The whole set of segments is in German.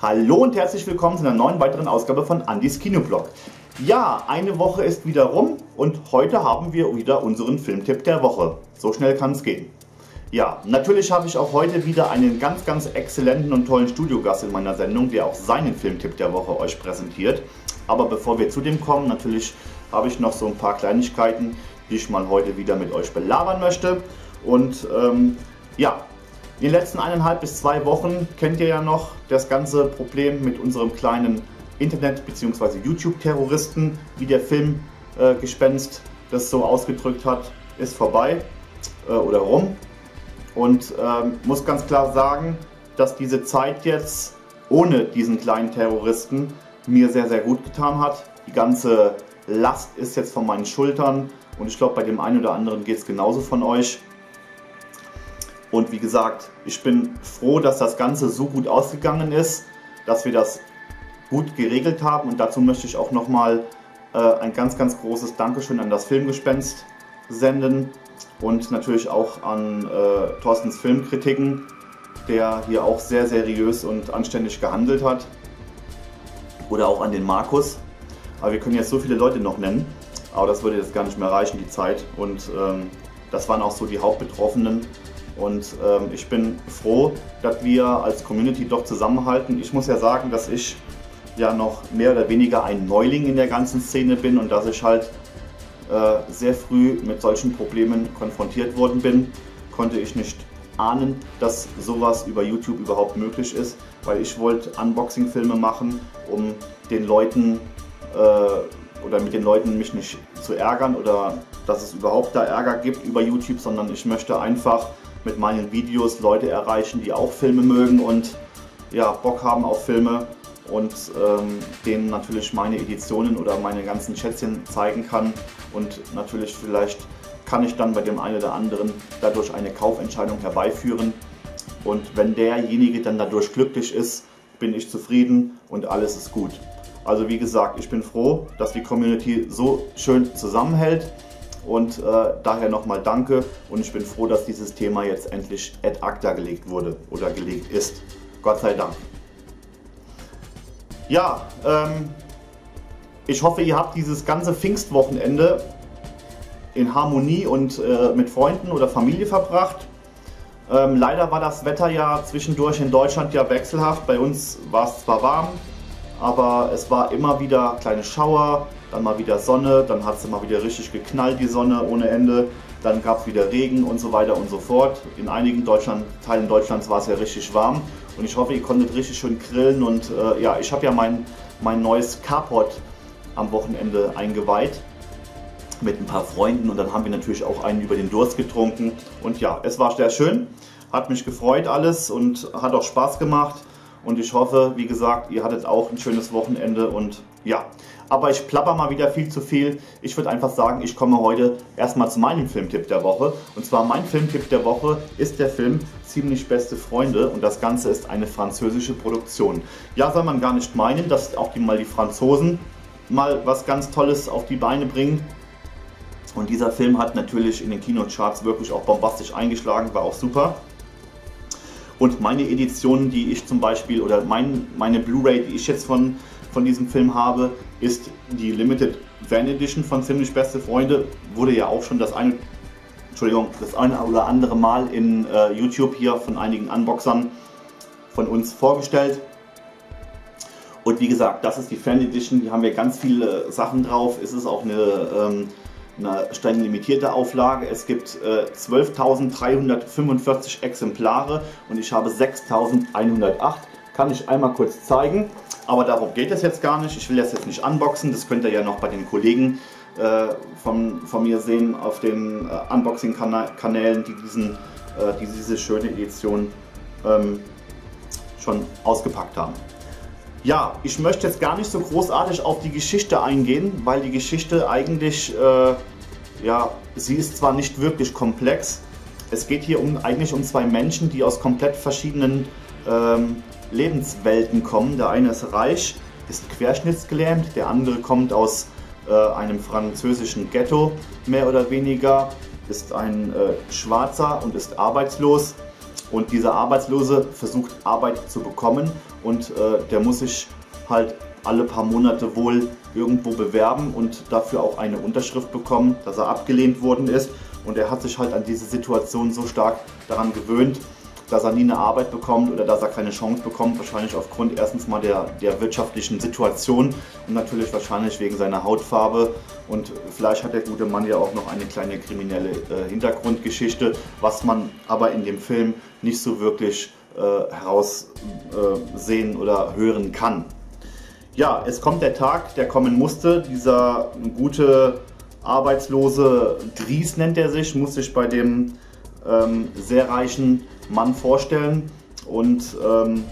Hallo und herzlich willkommen zu einer neuen weiteren Ausgabe von Andys Kinoblog. Ja, eine Woche ist wieder rum und heute haben wir wieder unseren Filmtipp der Woche. So schnell kann es gehen. Ja, natürlich habe ich auch heute wieder einen ganz, ganz exzellenten und tollen Studiogast in meiner Sendung, der auch seinen Filmtipp der Woche euch präsentiert. Aber bevor wir zu dem kommen, natürlich habe ich noch so ein paar Kleinigkeiten, die ich mal heute wieder mit euch belabern möchte. Und ähm, ja, in den letzten eineinhalb bis zwei Wochen kennt ihr ja noch das ganze Problem mit unserem kleinen Internet- bzw. YouTube-Terroristen, wie der Filmgespenst äh, das so ausgedrückt hat, ist vorbei äh, oder rum. Und ähm, muss ganz klar sagen, dass diese Zeit jetzt ohne diesen kleinen Terroristen mir sehr, sehr gut getan hat. Die ganze Last ist jetzt von meinen Schultern und ich glaube, bei dem einen oder anderen geht es genauso von euch. Und wie gesagt, ich bin froh, dass das Ganze so gut ausgegangen ist, dass wir das gut geregelt haben. Und dazu möchte ich auch nochmal äh, ein ganz, ganz großes Dankeschön an das Filmgespenst senden und natürlich auch an äh, Thorstens Filmkritiken, der hier auch sehr seriös und anständig gehandelt hat. Oder auch an den Markus. Aber wir können jetzt so viele Leute noch nennen, aber das würde jetzt gar nicht mehr reichen, die Zeit. Und ähm, das waren auch so die Hauptbetroffenen. Und ähm, ich bin froh, dass wir als Community doch zusammenhalten. Ich muss ja sagen, dass ich ja noch mehr oder weniger ein Neuling in der ganzen Szene bin und dass ich halt äh, sehr früh mit solchen Problemen konfrontiert worden bin, konnte ich nicht ahnen, dass sowas über YouTube überhaupt möglich ist, weil ich wollte Unboxing-Filme machen, um den Leuten äh, oder mit den Leuten mich nicht zu ärgern oder dass es überhaupt da Ärger gibt über YouTube, sondern ich möchte einfach mit meinen Videos Leute erreichen, die auch Filme mögen und ja, Bock haben auf Filme und ähm, denen natürlich meine Editionen oder meine ganzen Schätzchen zeigen kann und natürlich vielleicht kann ich dann bei dem einen oder anderen dadurch eine Kaufentscheidung herbeiführen und wenn derjenige dann dadurch glücklich ist, bin ich zufrieden und alles ist gut. Also wie gesagt, ich bin froh, dass die Community so schön zusammenhält und äh, daher nochmal danke und ich bin froh, dass dieses Thema jetzt endlich ad acta gelegt wurde oder gelegt ist. Gott sei Dank. Ja, ähm, ich hoffe, ihr habt dieses ganze Pfingstwochenende in Harmonie und äh, mit Freunden oder Familie verbracht. Ähm, leider war das Wetter ja zwischendurch in Deutschland ja wechselhaft. Bei uns war es zwar warm, aber es war immer wieder kleine Schauer, dann mal wieder Sonne, dann hat es immer wieder richtig geknallt, die Sonne ohne Ende, dann gab es wieder Regen und so weiter und so fort. In einigen Deutschland, Teilen Deutschlands war es ja richtig warm. Und ich hoffe, ihr konntet richtig schön grillen und äh, ja, ich habe ja mein, mein neues Carport am Wochenende eingeweiht mit ein paar Freunden. Und dann haben wir natürlich auch einen über den Durst getrunken. Und ja, es war sehr schön, hat mich gefreut alles und hat auch Spaß gemacht. Und ich hoffe, wie gesagt, ihr hattet auch ein schönes Wochenende und ja. Aber ich plapper mal wieder viel zu viel. Ich würde einfach sagen, ich komme heute erstmal zu meinem Filmtipp der Woche. Und zwar mein Filmtipp der Woche ist der Film Ziemlich beste Freunde und das Ganze ist eine französische Produktion. Ja, soll man gar nicht meinen, dass auch die, mal die Franzosen mal was ganz Tolles auf die Beine bringen. Und dieser Film hat natürlich in den Kinocharts wirklich auch bombastisch eingeschlagen, war auch super. Und meine Edition, die ich zum Beispiel, oder mein, meine Blu-ray, die ich jetzt von, von diesem Film habe, ist die Limited Van Edition von Ziemlich Beste Freunde. Wurde ja auch schon das eine, Entschuldigung, das eine oder andere Mal in äh, YouTube hier von einigen Unboxern von uns vorgestellt. Und wie gesagt, das ist die Fan Edition, die haben wir ganz viele Sachen drauf. Es ist auch eine ähm, eine streng limitierte Auflage. Es gibt äh, 12.345 Exemplare und ich habe 6.108. Kann ich einmal kurz zeigen, aber darum geht es jetzt gar nicht. Ich will das jetzt nicht unboxen, das könnt ihr ja noch bei den Kollegen äh, von, von mir sehen auf den äh, Unboxing-Kanälen, die, äh, die diese schöne Edition ähm, schon ausgepackt haben. Ja, ich möchte jetzt gar nicht so großartig auf die Geschichte eingehen, weil die Geschichte eigentlich, äh, ja, sie ist zwar nicht wirklich komplex. Es geht hier um, eigentlich um zwei Menschen, die aus komplett verschiedenen ähm, Lebenswelten kommen. Der eine ist reich, ist querschnittsgelähmt, der andere kommt aus äh, einem französischen Ghetto, mehr oder weniger, ist ein äh, Schwarzer und ist arbeitslos. Und dieser Arbeitslose versucht Arbeit zu bekommen und äh, der muss sich halt alle paar Monate wohl irgendwo bewerben und dafür auch eine Unterschrift bekommen, dass er abgelehnt worden ist. Und er hat sich halt an diese Situation so stark daran gewöhnt, dass er nie eine Arbeit bekommt oder dass er keine Chance bekommt. Wahrscheinlich aufgrund erstens mal der, der wirtschaftlichen Situation und natürlich wahrscheinlich wegen seiner Hautfarbe. Und vielleicht hat der gute Mann ja auch noch eine kleine kriminelle äh, Hintergrundgeschichte, was man aber in dem Film nicht so wirklich äh, heraussehen äh, oder hören kann. Ja, es kommt der Tag, der kommen musste. Dieser gute arbeitslose Dries nennt er sich, muss sich bei dem ähm, sehr reichen Mann vorstellen. Und ähm,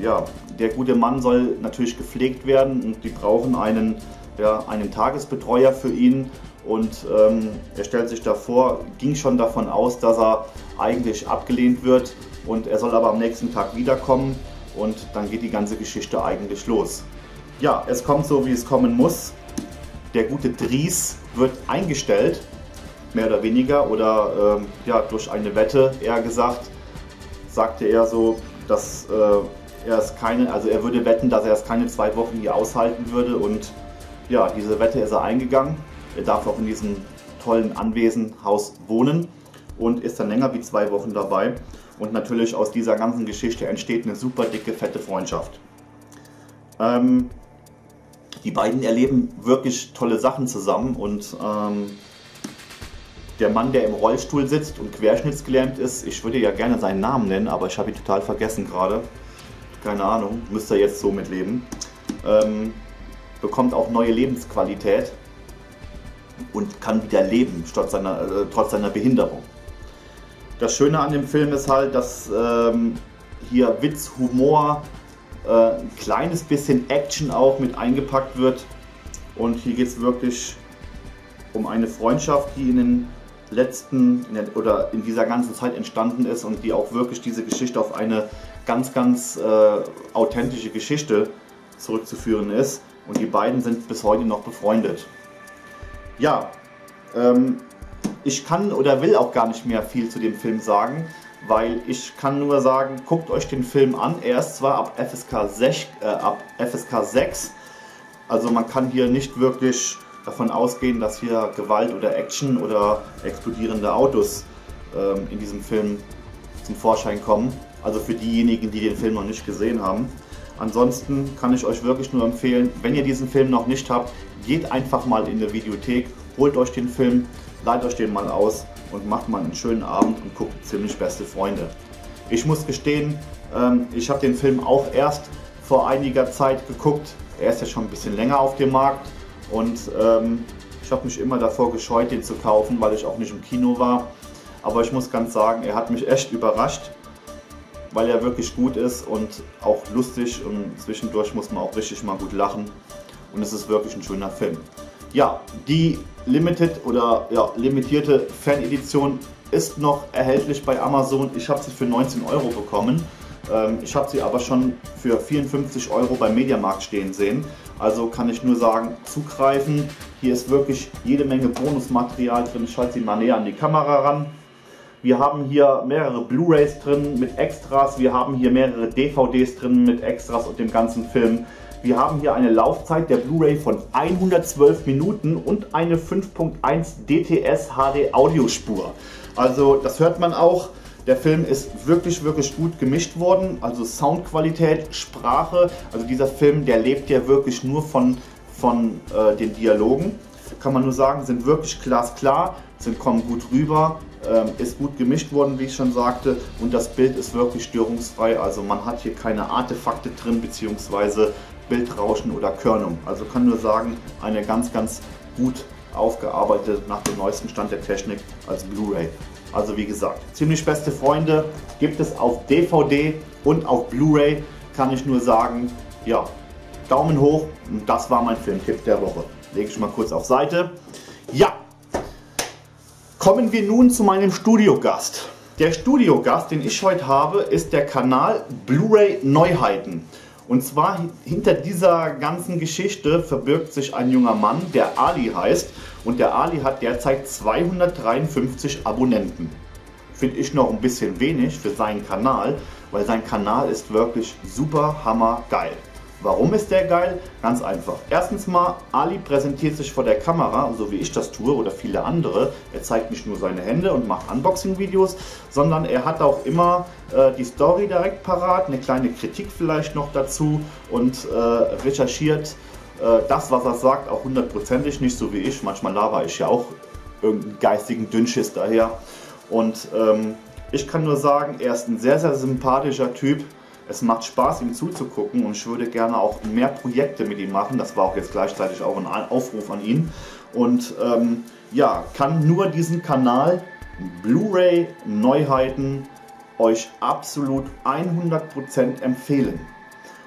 ja, der gute Mann soll natürlich gepflegt werden und die brauchen einen, ja, einen Tagesbetreuer für ihn. Und ähm, er stellt sich davor, ging schon davon aus, dass er eigentlich abgelehnt wird und er soll aber am nächsten Tag wiederkommen und dann geht die ganze Geschichte eigentlich los. Ja, es kommt so, wie es kommen muss. Der gute Dries wird eingestellt, mehr oder weniger, oder ähm, ja, durch eine Wette, eher gesagt, sagte er so, dass äh, er es keine, also er würde wetten, dass er es keine zwei Wochen hier aushalten würde und ja, diese Wette ist er eingegangen. Er darf auch in diesem tollen Anwesenhaus wohnen und ist dann länger wie zwei Wochen dabei. Und natürlich aus dieser ganzen Geschichte entsteht eine super dicke, fette Freundschaft. Ähm, die beiden erleben wirklich tolle Sachen zusammen und ähm, der Mann, der im Rollstuhl sitzt und querschnittsgelähmt ist, ich würde ja gerne seinen Namen nennen, aber ich habe ihn total vergessen gerade. Keine Ahnung, müsste er jetzt so mitleben. Ähm, bekommt auch neue Lebensqualität und kann wieder leben, trotz seiner, äh, trotz seiner Behinderung. Das Schöne an dem Film ist halt, dass ähm, hier Witz, Humor, äh, ein kleines bisschen Action auch mit eingepackt wird. Und hier geht es wirklich um eine Freundschaft, die in den letzten oder in dieser ganzen Zeit entstanden ist und die auch wirklich diese Geschichte auf eine ganz, ganz äh, authentische Geschichte zurückzuführen ist. Und die beiden sind bis heute noch befreundet. Ja, ähm, ich kann oder will auch gar nicht mehr viel zu dem Film sagen, weil ich kann nur sagen, guckt euch den Film an. Er ist zwar ab FSK 6, äh, ab FSK 6 also man kann hier nicht wirklich davon ausgehen, dass hier Gewalt oder Action oder explodierende Autos ähm, in diesem Film zum Vorschein kommen. Also für diejenigen, die den Film noch nicht gesehen haben. Ansonsten kann ich euch wirklich nur empfehlen, wenn ihr diesen Film noch nicht habt, geht einfach mal in die Videothek, holt euch den Film, leiht euch den mal aus und macht mal einen schönen Abend und guckt ziemlich beste Freunde. Ich muss gestehen, ähm, ich habe den Film auch erst vor einiger Zeit geguckt. Er ist ja schon ein bisschen länger auf dem Markt und ähm, ich habe mich immer davor gescheut, den zu kaufen, weil ich auch nicht im Kino war. Aber ich muss ganz sagen, er hat mich echt überrascht, weil er wirklich gut ist und auch lustig und zwischendurch muss man auch richtig mal gut lachen. Und es ist wirklich ein schöner Film. Ja, die Limited oder ja, limitierte Fan-Edition ist noch erhältlich bei Amazon. Ich habe sie für 19 Euro bekommen. Ähm, ich habe sie aber schon für 54 Euro beim Mediamarkt stehen sehen. Also kann ich nur sagen, zugreifen. Hier ist wirklich jede Menge Bonusmaterial drin. Ich schalte sie mal näher an die Kamera ran. Wir haben hier mehrere Blu-rays drin mit Extras. Wir haben hier mehrere DVDs drin mit Extras und dem ganzen Film. Wir haben hier eine Laufzeit der Blu-ray von 112 Minuten und eine 5.1 DTS HD Audiospur. Also das hört man auch. Der Film ist wirklich, wirklich gut gemischt worden. Also Soundqualität, Sprache. Also dieser Film, der lebt ja wirklich nur von, von äh, den Dialogen. Kann man nur sagen, sind wirklich glasklar, sind, kommen gut rüber, ähm, ist gut gemischt worden, wie ich schon sagte. Und das Bild ist wirklich störungsfrei. Also man hat hier keine Artefakte drin, beziehungsweise Bildrauschen oder Körnung. Also kann nur sagen, eine ganz, ganz gut aufgearbeitet nach dem neuesten Stand der Technik als Blu-ray. Also wie gesagt, ziemlich beste Freunde gibt es auf DVD und auf Blu-ray. Kann ich nur sagen, ja, Daumen hoch. Und das war mein Filmtipp der Woche. Lege ich mal kurz auf Seite. Ja, kommen wir nun zu meinem Studiogast. Der Studiogast, den ich heute habe, ist der Kanal Blu-ray Neuheiten. Und zwar hinter dieser ganzen Geschichte verbirgt sich ein junger Mann, der Ali heißt. Und der Ali hat derzeit 253 Abonnenten. finde ich noch ein bisschen wenig für seinen Kanal, weil sein Kanal ist wirklich super hammer geil. Warum ist der geil? Ganz einfach. Erstens mal, Ali präsentiert sich vor der Kamera, so wie ich das tue oder viele andere. Er zeigt nicht nur seine Hände und macht Unboxing-Videos, sondern er hat auch immer äh, die Story direkt parat, eine kleine Kritik vielleicht noch dazu und äh, recherchiert äh, das, was er sagt, auch hundertprozentig, nicht so wie ich. Manchmal laber ich ja auch irgendeinen geistigen Dünnschiss daher. Und ähm, ich kann nur sagen, er ist ein sehr, sehr sympathischer Typ es macht Spaß, ihm zuzugucken und ich würde gerne auch mehr Projekte mit ihm machen. Das war auch jetzt gleichzeitig auch ein Aufruf an ihn. Und ähm, ja, kann nur diesen Kanal Blu-ray Neuheiten euch absolut 100% empfehlen.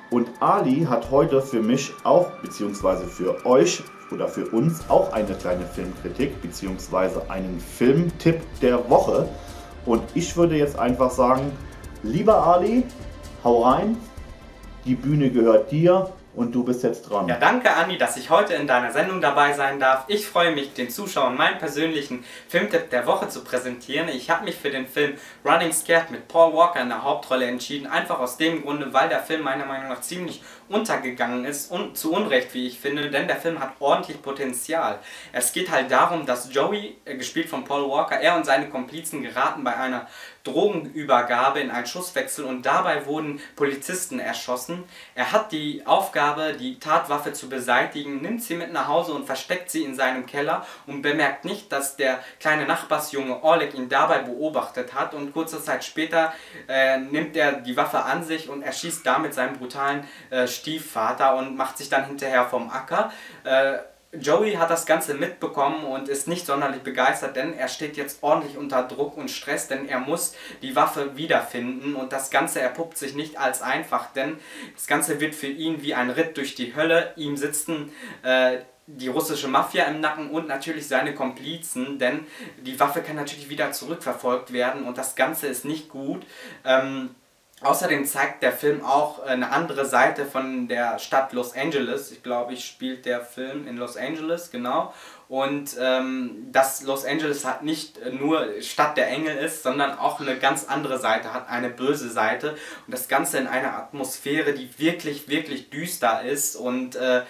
Und Ali hat heute für mich auch, beziehungsweise für euch oder für uns auch eine kleine Filmkritik, beziehungsweise einen Filmtipp der Woche. Und ich würde jetzt einfach sagen, lieber Ali, hau rein, die Bühne gehört dir und du bist jetzt dran. Ja, danke Andi, dass ich heute in deiner Sendung dabei sein darf. Ich freue mich, den Zuschauern meinen persönlichen Filmtipp der Woche zu präsentieren. Ich habe mich für den Film Running Scared mit Paul Walker in der Hauptrolle entschieden, einfach aus dem Grunde, weil der Film meiner Meinung nach ziemlich untergegangen ist und zu Unrecht, wie ich finde, denn der Film hat ordentlich Potenzial. Es geht halt darum, dass Joey, äh, gespielt von Paul Walker, er und seine Komplizen geraten bei einer Drogenübergabe in einen Schusswechsel und dabei wurden Polizisten erschossen. Er hat die Aufgabe, die Tatwaffe zu beseitigen, nimmt sie mit nach Hause und versteckt sie in seinem Keller und bemerkt nicht, dass der kleine Nachbarsjunge Oleg ihn dabei beobachtet hat und kurze Zeit später äh, nimmt er die Waffe an sich und erschießt damit seinen brutalen äh, Stiefvater und macht sich dann hinterher vom Acker. Äh, Joey hat das Ganze mitbekommen und ist nicht sonderlich begeistert, denn er steht jetzt ordentlich unter Druck und Stress, denn er muss die Waffe wiederfinden und das Ganze erpuppt sich nicht als einfach, denn das Ganze wird für ihn wie ein Ritt durch die Hölle. Ihm sitzen äh, die russische Mafia im Nacken und natürlich seine Komplizen, denn die Waffe kann natürlich wieder zurückverfolgt werden und das Ganze ist nicht gut. Ähm, Außerdem zeigt der Film auch eine andere Seite von der Stadt Los Angeles. Ich glaube, ich spielt der Film in Los Angeles, genau. Und ähm, dass Los Angeles halt nicht nur Stadt der Engel ist, sondern auch eine ganz andere Seite hat, eine böse Seite. Und das Ganze in einer Atmosphäre, die wirklich, wirklich düster ist. Und äh,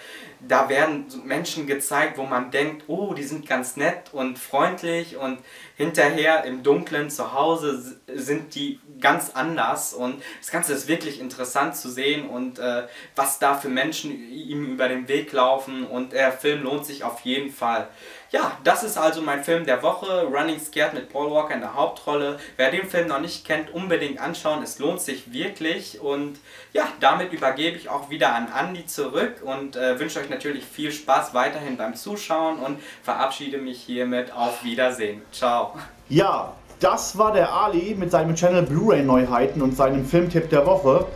da werden Menschen gezeigt, wo man denkt, oh, die sind ganz nett und freundlich und hinterher im Dunklen zu Hause sind die ganz anders und das Ganze ist wirklich interessant zu sehen und äh, was da für Menschen ihm über den Weg laufen und der Film lohnt sich auf jeden Fall. Ja, das ist also mein Film der Woche, Running Scared mit Paul Walker in der Hauptrolle. Wer den Film noch nicht kennt, unbedingt anschauen, es lohnt sich wirklich und ja, damit übergebe ich auch wieder an Andy zurück und äh, wünsche euch natürlich viel Spaß weiterhin beim Zuschauen und verabschiede mich hiermit auf Wiedersehen. Ciao. Ja, das war der Ali mit seinem Channel Blu-ray Neuheiten und seinem Filmtipp der Woche.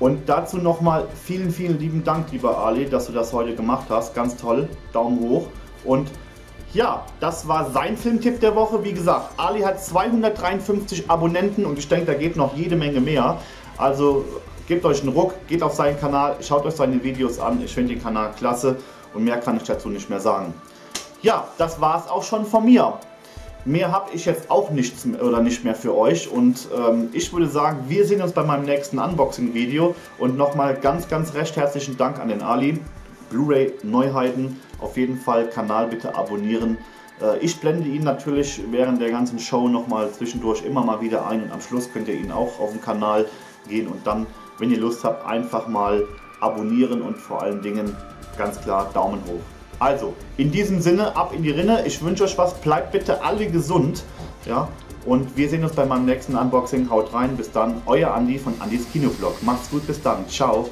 Und dazu nochmal vielen, vielen lieben Dank, lieber Ali, dass du das heute gemacht hast. Ganz toll. Daumen hoch. Und ja, das war sein Filmtipp der Woche. Wie gesagt, Ali hat 253 Abonnenten und ich denke, da geht noch jede Menge mehr. Also gebt euch einen Ruck, geht auf seinen Kanal, schaut euch seine Videos an. Ich finde den Kanal klasse und mehr kann ich dazu nicht mehr sagen. Ja, das war es auch schon von mir. Mehr habe ich jetzt auch nichts oder nicht mehr für euch und ähm, ich würde sagen, wir sehen uns bei meinem nächsten Unboxing-Video und nochmal ganz, ganz recht herzlichen Dank an den Ali. Blu-ray Neuheiten, auf jeden Fall Kanal bitte abonnieren. Äh, ich blende ihn natürlich während der ganzen Show nochmal zwischendurch immer mal wieder ein und am Schluss könnt ihr ihn auch auf den Kanal gehen und dann, wenn ihr Lust habt, einfach mal abonnieren und vor allen Dingen ganz klar Daumen hoch. Also, in diesem Sinne, ab in die Rinne. Ich wünsche euch was. Bleibt bitte alle gesund. Ja, und wir sehen uns bei meinem nächsten Unboxing. Haut rein. Bis dann. Euer Andi von Andis Kinoblog. Macht's gut. Bis dann. Ciao.